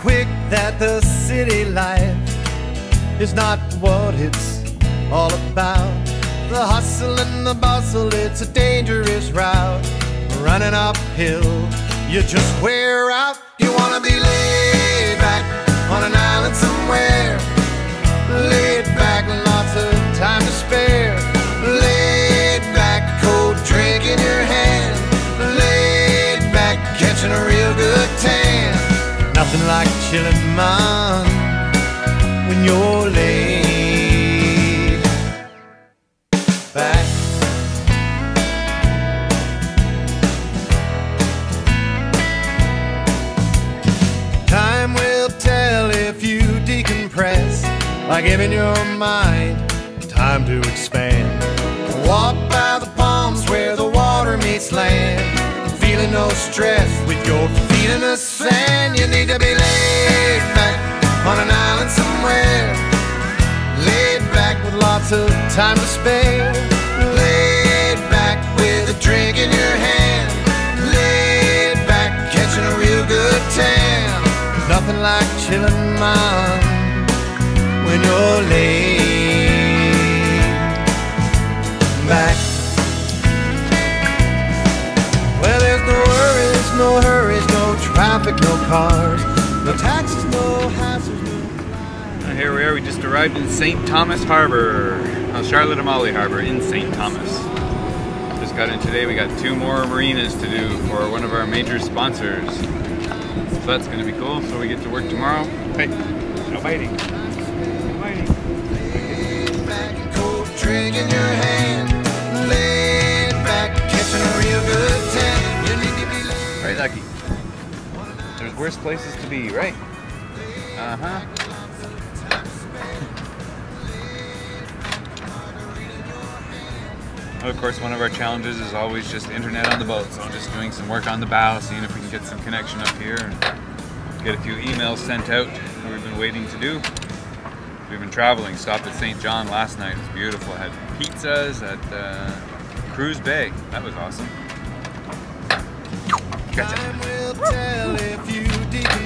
quick that the city life is not what it's all about. The hustle and the bustle, it's a dangerous route. Running uphill, you just wear out. You wanna be. Nothing like chillin' man when you're laid back. Time will tell if you decompress by giving your mind time to expand. Walk by the palms where the water meets land. Feeling no stress with your in the sand. You need to be laid back on an island somewhere. Laid back with lots of time to spare. Laid back with a drink in your hand. Laid back catching a real good tan. Nothing like chilling, man when you're laid back. No cars, no taxis, no hassles, no Here we are, we just arrived in St. Thomas Harbor. Uh, Charlotte Amalie Harbor in St. Thomas. Just got in today, we got two more marinas to do for one of our major sponsors. So that's gonna be cool. So we get to work tomorrow. Hey, no biting. No biting. There's worse places to be, right? Uh-huh. Of course, one of our challenges is always just internet on the boat. So I'm just doing some work on the bow, seeing if we can get some connection up here and get a few emails sent out that we've been waiting to do. We've been traveling. Stopped at St. John last night. It was beautiful. Had pizzas at uh, Cruz Bay. That was awesome. Gotcha.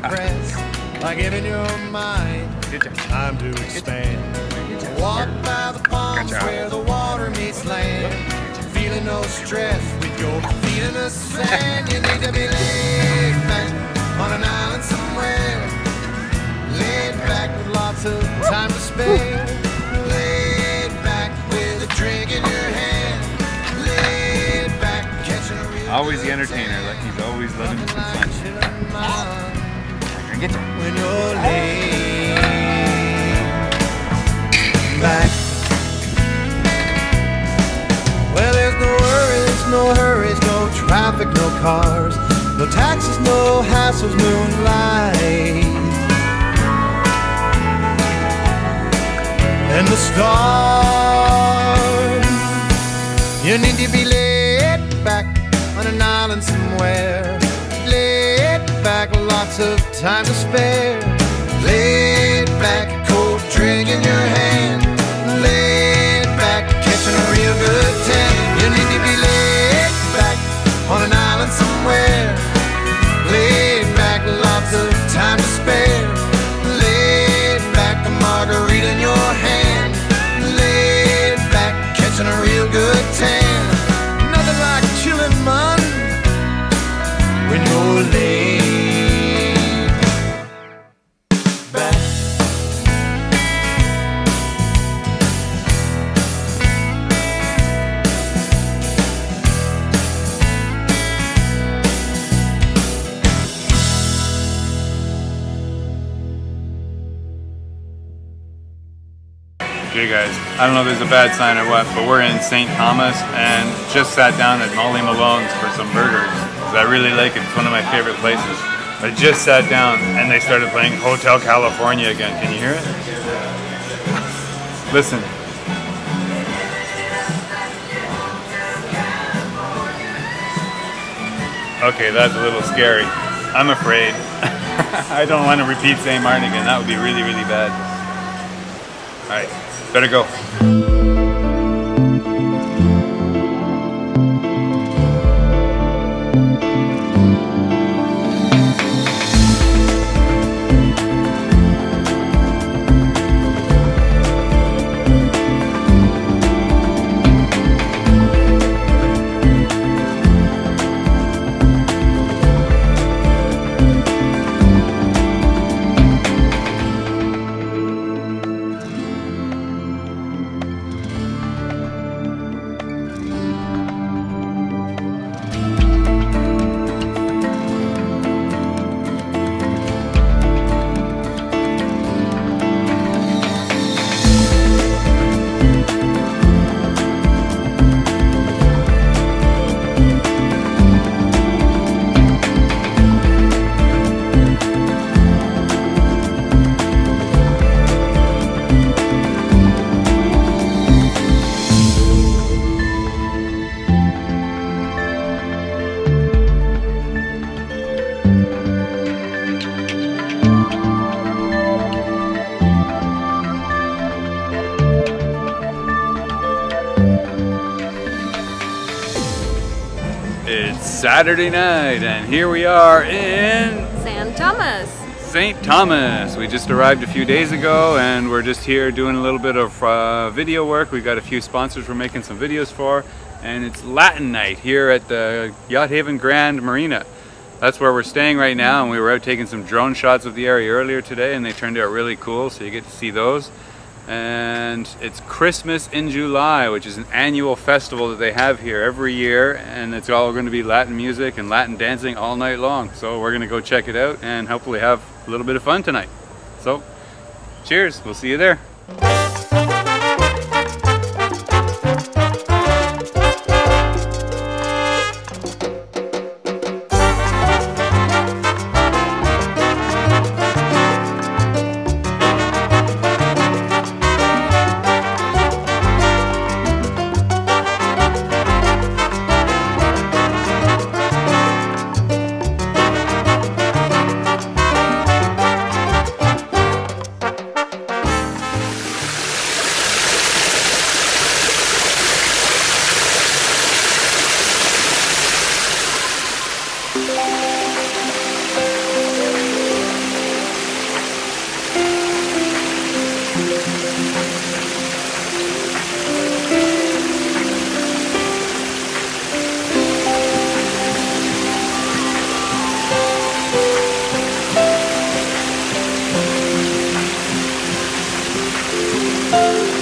Time will tell if you decompress by giving your mind time to expand. Walk by the palms where the water meets land. Feeling no stress with your feet in the sand. You need to be laid back on an island somewhere. Laid back with lots of time to spare. Laid back with a drink in your hand. Laid back catching a Always the entertainer. Like he's always loving some fun. Chillin' mind when you're laid back. Well, there's no worries, no hurries, no traffic, no cars, no taxis, no hassles, moonlight. And the stars, you need to be laid back on an island somewhere. Back, lots of time to spare. Okay, guys. I don't know if there's a bad sign or what, but we're in St. Thomas and just sat down at Molly Malone's for some burgers. I really like it. It's one of my favorite places. I just sat down and they started playing Hotel California again. Can you hear it? Listen. Okay, that's a little scary. I'm afraid. I don't want to repeat St. Martin again. That would be really, really bad. All right, better go. Saturday night, and here we are in San Thomas. St. Thomas. We just arrived a few days ago, and we're just here doing a little bit of uh, video work. We've got a few sponsors we're making some videos for, and it's Latin night here at the Yacht Haven Grande Marina. That's where we're staying right now, and we were out taking some drone shots of the area earlier today, and they turned out really cool, so you get to see those and it's Christmas in July, which is an annual festival that they have here every year, and it's all going to be Latin music and Latin dancing all night long. So we're going to go check it out and hopefully have a little bit of fun tonight. So, cheers! We'll see you there. Wow,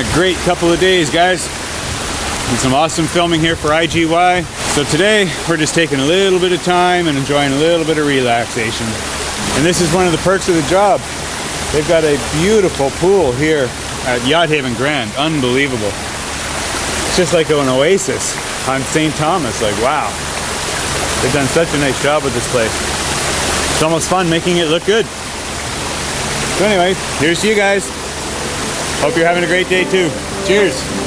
a great couple of days, guys. Did some awesome filming here for IGY. So today, we're just taking a little bit of time and enjoying a little bit of relaxation. And this is one of the perks of the job. They've got a beautiful pool here at Yacht Haven Grande. Unbelievable. It's just like an oasis on St. Thomas. Like, wow. They've done such a nice job with this place. It's almost fun making it look good. So anyway, here's to you guys. Hope you're having a great day too. Cheers.